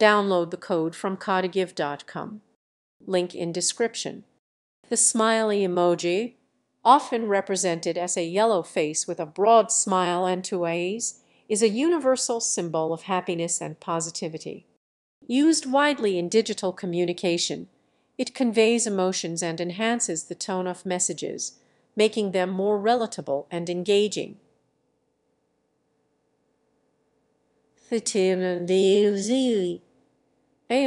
Download the code from codegive.com. Link in description. The smiley emoji, often represented as a yellow face with a broad smile and two eyes, is a universal symbol of happiness and positivity. Used widely in digital communication, it conveys emotions and enhances the tone of messages, making them more relatable and engaging. Hey,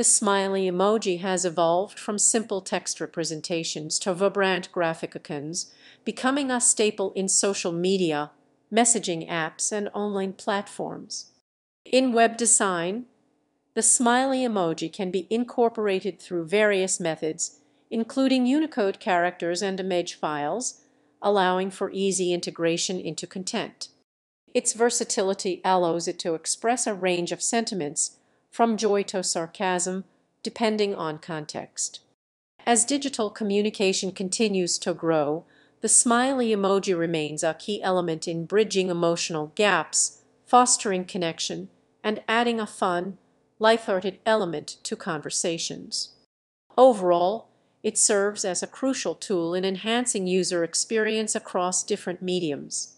The smiley emoji has evolved from simple text representations to vibrant graphic icons, becoming a staple in social media, messaging apps, and online platforms. In web design, the smiley emoji can be incorporated through various methods, including Unicode characters and image files, allowing for easy integration into content. Its versatility allows it to express a range of sentiments, from joy to sarcasm, depending on context. As digital communication continues to grow, the smiley emoji remains a key element in bridging emotional gaps, fostering connection, and adding a fun, lighthearted element to conversations. Overall, it serves as a crucial tool in enhancing user experience across different mediums.